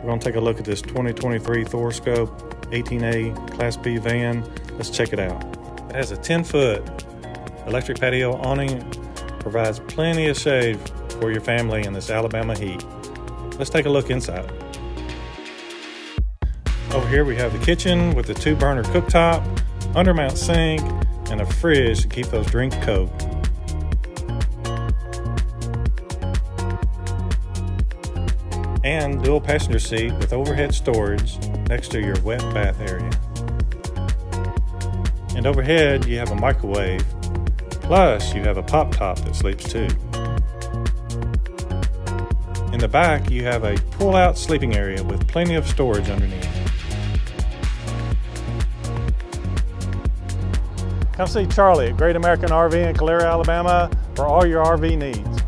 We're going to take a look at this 2023 Thor Scope 18A Class B van. Let's check it out. It has a 10 foot electric patio awning, provides plenty of shade for your family in this Alabama heat. Let's take a look inside. Over here we have the kitchen with the two burner cooktop, undermount sink, and a fridge to keep those drinks cold. And dual passenger seat with overhead storage next to your wet bath area. And overhead you have a microwave, plus you have a pop top that sleeps two. In the back you have a pull out sleeping area with plenty of storage underneath. Come see Charlie at Great American RV in Calera, Alabama for all your RV needs.